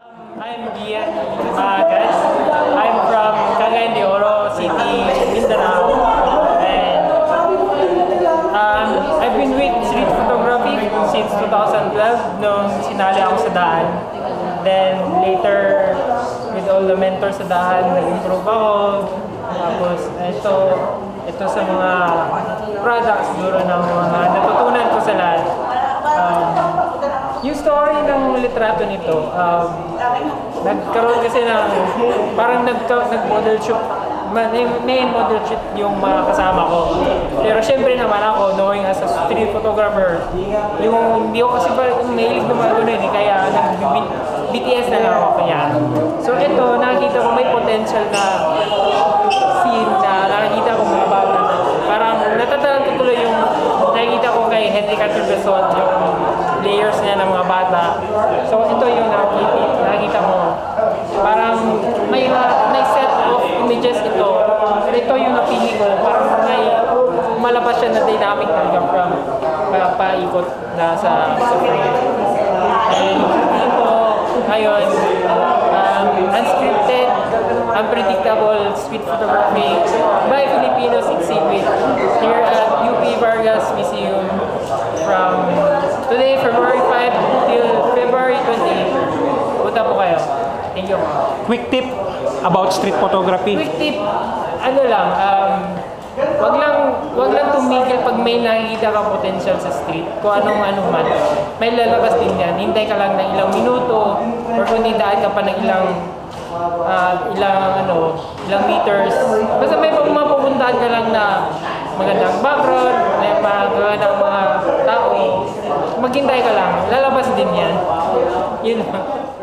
I'm Gian Magas. I'm from Cagayan de Oro City, Mindanao. And um, I've been with street photography since 2012 nung sinali ako sa daan. Then later, with all the mentors sa daan, nag-improve ako. Tapos ito, ito sa mga products siguro ng mga natutunan ko sa lahat. Um, yung story ng litrato nito, um, nagkaroon kasi ng, parang nag, nag-model shoot, ma- may, may model shoot yung mga kasama ko. Pero syempre naman ako, knowing as a street photographer, yung hindi ako kasi ba mahilig na mga ganun eh, kaya nag-BTS na lang ako kanya. So ito, nakikita ko may potential na scene na nakikita ko mga bata na parang natatalan ko tuloy yung nakikita Henry Cartier-Bresson yung layers niya ng mga bata. So ito yung nakikita, nakikita ko. Parang may, may set of images ito. Ito yung napili ko. Parang may malabas siya na dynamic talaga from pa, paikot na sa, sa frame. And dito, ngayon, um, unscripted, unpredictable street photography by Filipinos exhibit here at UP Vargas Quick tip about street photography. Quick tip, ano lang, um, wag lang wag lang tumigil pag may nakikita ka potential sa street. Kung anong ano man. May lalabas din yan. Hintay ka lang ng ilang minuto or kung daan ka pa ng ilang ah, ilang ano ilang meters. Basta may mapupuntahan ka lang na magandang background may magandang mga tao. Maghintay ka lang. Lalabas din yan. Yun. lang